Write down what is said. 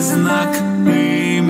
is not me.